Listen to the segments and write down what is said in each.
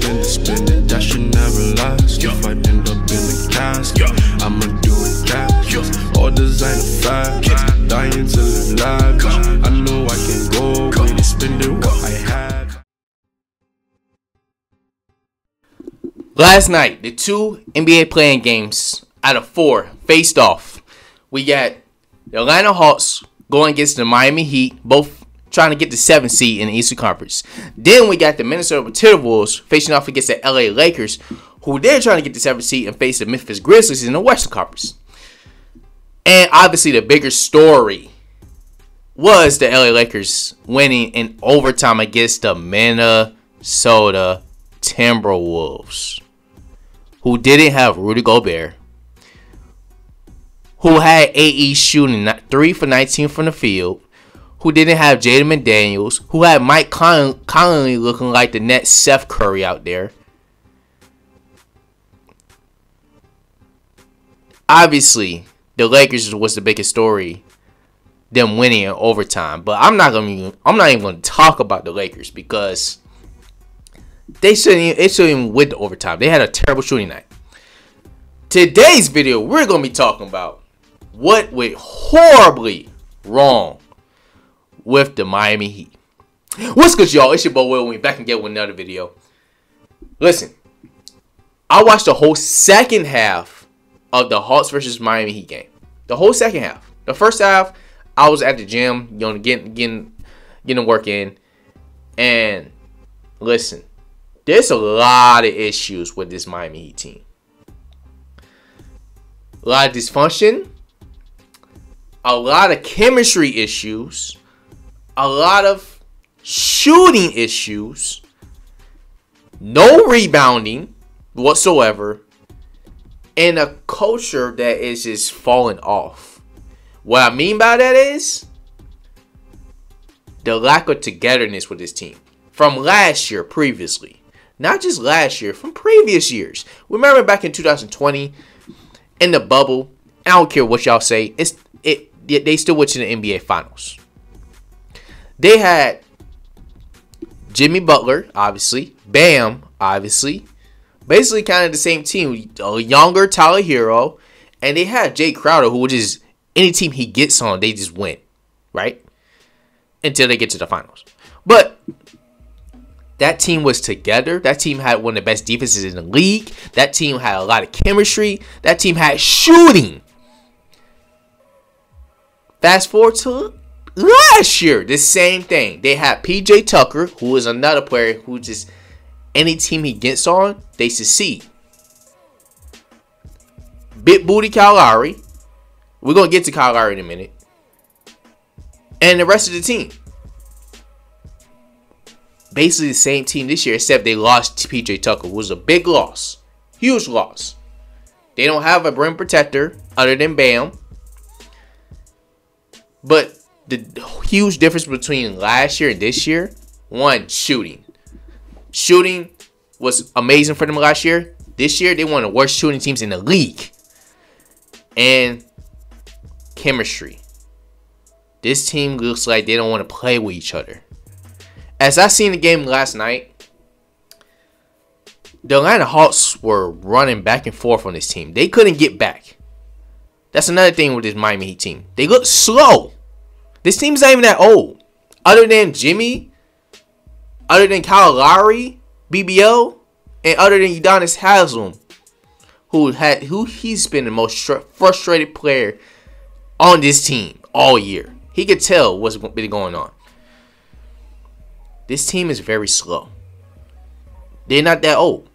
spend it, spend it, that should never last. If I end up in the casket, I'ma do it cash. All designer fat, dying to live life. I know I can go away to spend it what I have. Last night, the two NBA play-in games out of four faced off. We got the Atlanta Hawks going against the Miami Heat, both trying to get the seventh seed in the Eastern Conference. Then we got the Minnesota Timberwolves facing off against the LA Lakers, who they're trying to get the seventh seed and face the Memphis Grizzlies in the Western Conference. And obviously, the bigger story was the LA Lakers winning in overtime against the Minnesota Timberwolves, who didn't have Rudy Gobert, who had AE shooting 3 for 19 from the field, who didn't have Jaden McDaniels, who had Mike Con- Conley looking like the next Seth Curry out there. Obviously, the Lakers was the biggest story, them winning in overtime. But I'm not gonna, I'm not even gonna talk about the Lakers because they shouldn't, even, it shouldn't even win the overtime. They had a terrible shooting night. Today's video, we're gonna be talking about what went horribly wrong with the Miami Heat. What's good, y'all? It's your boy Will. We back and get with another video. Listen, I watched the whole second half of the Hawks versus Miami Heat game. The whole second half. The first half, I was at the gym, you know, getting getting getting work in, and listen, there's a lot of issues with this Miami Heat team. A lot of dysfunction, a lot of chemistry issues, a lot of shooting issues, no rebounding whatsoever, and a culture that is just falling off. What I mean by that is the lack of togetherness with this team from last year previously. Not just last year, from previous years. Remember back in 2020 in the bubble, I don't care what y'all say, it's it they still went to the NBA finals. They had Jimmy Butler, obviously, Bam, obviously, basically kind of the same team. A younger Tyler Herro, and they had Jae Crowder, who just any team he gets on, they just win, right? Until they get to the finals. But that team was together. That team had one of the best defenses in the league. That team had a lot of chemistry. That team had shooting. Fast forward to last year, the same thing. They had PJ Tucker, who is another player who just any team he gets on, they succeed. Big booty Kyle Lowry. We're gonna get to Kyle Lowry in a minute. And the rest of the team. Basically the same team this year, except they lost to PJ Tucker. It was a big loss. Huge loss. They don't have a rim protector other than Bam. But the huge difference between last year and this year, one, shooting. Shooting was amazing for them last year. This year, they of the worst shooting teams in the league. And chemistry. This team looks like they don't want to play with each other. As I seen the game last night, the Atlanta Hawks were running back and forth on this team. They couldn't get back. That's another thing with this Miami Heat team. They look slow. This team's not even that old. Other than Jimmy, other than Kyle Lowry, BBO, and other than Udonis Haslem, who had who he's been the most frustrated player on this team all year. He could tell what's been going on. This team is very slow. They're not that old.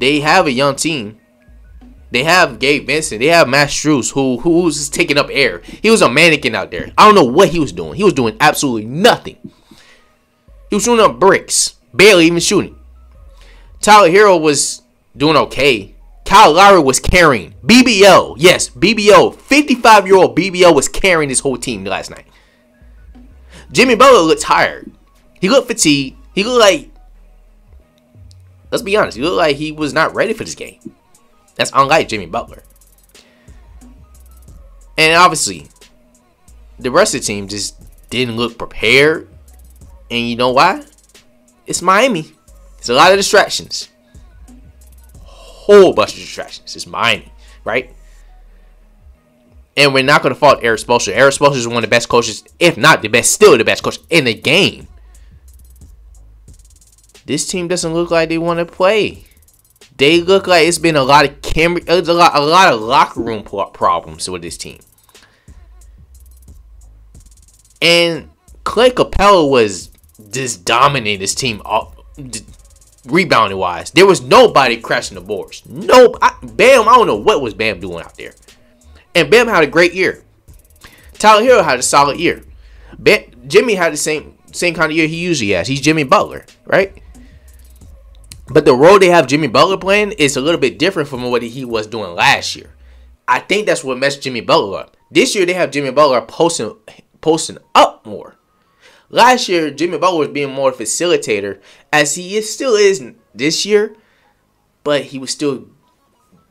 They have a young team. They have Gabe Vincent. They have Max Strus, who who's taking up air. He was a mannequin out there. I don't know what he was doing. He was doing absolutely nothing. He was shooting up bricks, barely even shooting. Tyler Herro was doing okay. Kyle Lowry was carrying. BBO, yes, BBO, 55 year old BBO was carrying his whole team last night. Jimmy Butler looked tired. He looked fatigued. He looked like, let's be honest, he looked like he was not ready for this game. That's unlike Jimmy Butler. And obviously, the rest of the team just didn't look prepared. And you know why? It's Miami. It's a lot of distractions. Whole bunch of distractions. It's Miami, right? And we're not going to fault Erik Spoelstra. Erik Spoelstra is one of the best coaches, if not the best, still the best coach in the game. This team doesn't look like they want to play. They look like it's been a lot of camera, a lot, a lot of locker room problems with this team. And Clay Capela was just dominating this team rebounding wise. There was nobody crashing the boards. No, I, Bam. I don't know what was Bam doing out there. And Bam had a great year. Tyler Herro had a solid year. Bam, Jimmy had the same same kind of year he usually has. He's Jimmy Butler, right? But the role they have Jimmy Butler playing is a little bit different from what he was doing last year. I think that's what messed Jimmy Butler up. This year they have Jimmy Butler posting posting up more. Last year, Jimmy Butler was being more facilitator, as he is, still is this year, but he was still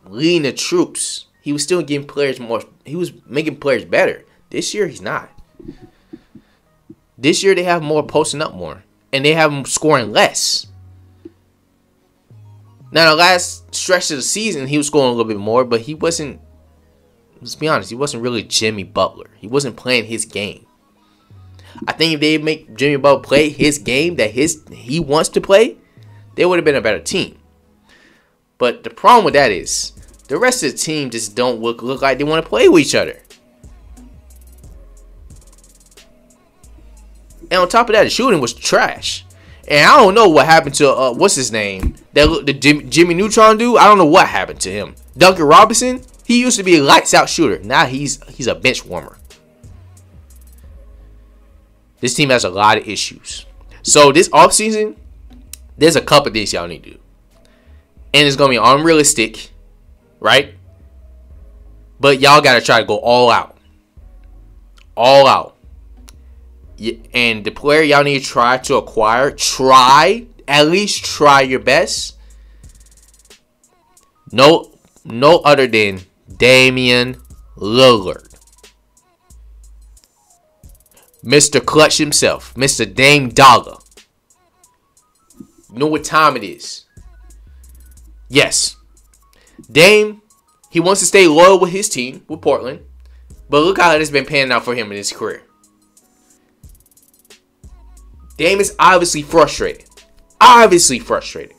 leading the troops. He was still getting players more. He was making players better. This year, he's not. This year, they have more posting up more, and they have him scoring less. Now, the last stretch of the season, he was scoring a little bit more, but he wasn't. Let's be honest, he wasn't really Jimmy Butler. He wasn't playing his game. I think if they make Jimmy Butler play his game that his he wants to play, they would have been a better team. But the problem with that is the rest of the team just don't look look like they want to play with each other. And on top of that, the shooting was trash. And I don't know what happened to uh, what's his name? That the Jimmy, Jimmy Neutron dude. I don't know what happened to him. Duncan Robinson. He used to be a lights out shooter. Now he's he's a bench warmer. This team has a lot of issues. So this offseason, there's a couple things y'all need to do. And it's gonna be unrealistic, right? But y'all gotta try to go all out. All out. And the player y'all need to try to acquire, try, at least try your best. No no other than Damian Lillard. Mr. Clutch himself, Mr. Dame Dollar. Know what time it is. Yes. Dame, he wants to stay loyal with his team, with Portland. But look how it has been panning out for him in his career. Dame is obviously frustrated. Obviously frustrated.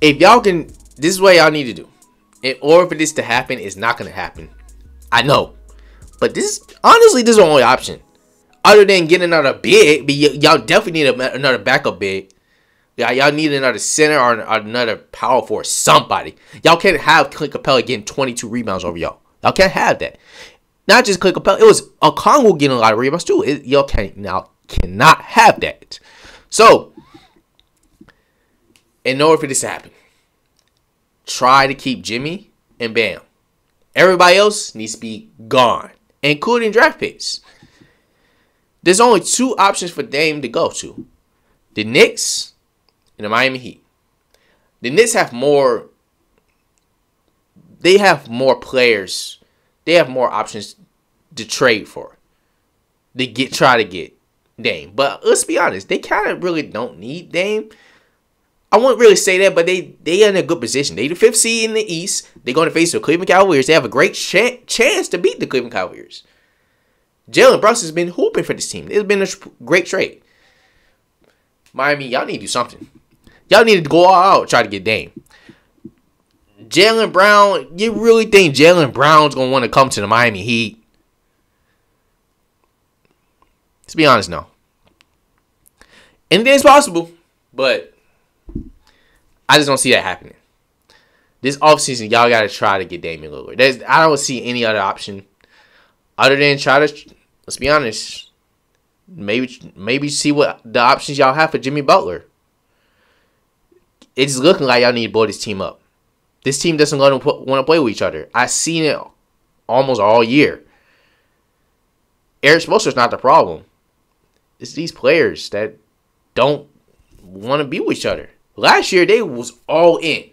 If y'all can, this is what y'all need to do. In order for this to happen, it's not going to happen. I know. But this, is honestly, this is the only option. Other than getting another big, y'all definitely need another backup big. Y'all need another center or another power forward, somebody. Y'all can't have Clint Capela getting 22 rebounds over y'all. Y'all can't have that. Not just Clint Capela, it was a Okongwu getting a lot of rebounds too. It, y'all can't now cannot have that. So, in order for this to happen, try to keep Jimmy and Bam. Everybody else needs to be gone including draft picks. There's only two options for Dame to go to the Knicks and the Miami Heat. The Knicks have more, they have more players, they have more options to trade for, to get, try to get Dame. But let's be honest, they kind of really don't need Dame. I wouldn't really say that, but they they are in a good position. They the fifth seed in the East. They're going to face the Cleveland Cavaliers. They have a great ch- chance to beat the Cleveland Cavaliers. Jalen Brunson's been hooping for this team. It's been a great trade. Miami, y'all need to do something. Y'all need to go all out try to get Dame. Jaylen Brown, you really think Jaylen Brown's gonna want to come to the Miami Heat? Let's be honest, no. Anything's possible, but I just don't see that happening. This offseason, y'all got to try to get Damian Lillard. There's, I don't see any other option other than try to, let's be honest, maybe maybe see what the options y'all have for Jimmy Butler. It's looking like y'all need to blow this team up. This team doesn't want to play with each other. I've seen it almost all year. Erik Spoelstra's not the problem. It's these players that don't want to be with each other. Last year they was all in.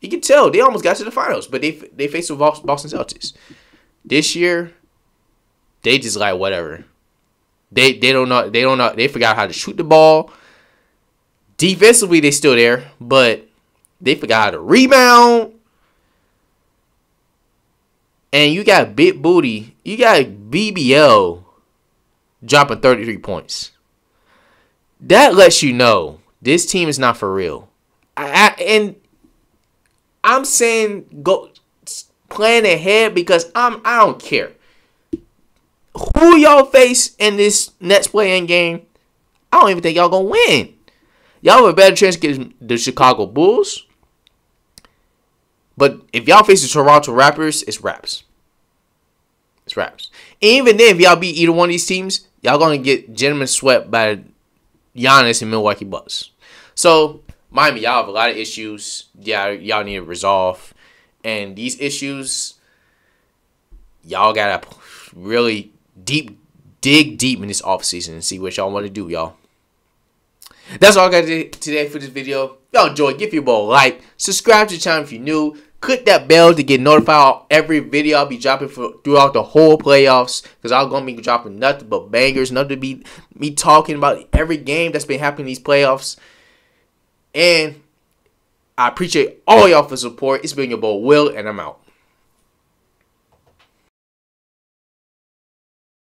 You can tell they almost got to the finals, but they they faced the Boston Celtics. This year, they just like whatever. They they don't know they don't know they forgot how to shoot the ball. defensively they still there, but they forgot how to rebound. And you got big booty. You got BBL dropping 33 points. That lets you know this team is not for real. I, I, and I'm saying go plan ahead because I'm I don't care who y'all face in this next play-in game. I don't even think y'all gonna win. Y'all have a better chance against the Chicago Bulls. But if y'all face the Toronto Raptors, it's raps. It's raps. Even then, if y'all beat either one of these teams, y'all gonna get gentlemen swept by Giannis and Milwaukee Bucks. So Miami, y'all have a lot of issues. Yeah, y'all need to resolve, and these issues, y'all gotta really deep dig deep in this offseason and see what y'all want to do, y'all. That's all I got today for this video. Y'all enjoy, give people a like, subscribe to the channel if you're new, click that bell to get notified of every video I'll be dropping for throughout the whole playoffs. Because I'm gonna be dropping nothing but bangers, nothing to be me talking about every game that's been happening in these playoffs. And I appreciate all y'all for support. It's been your boy Will, and I'm out.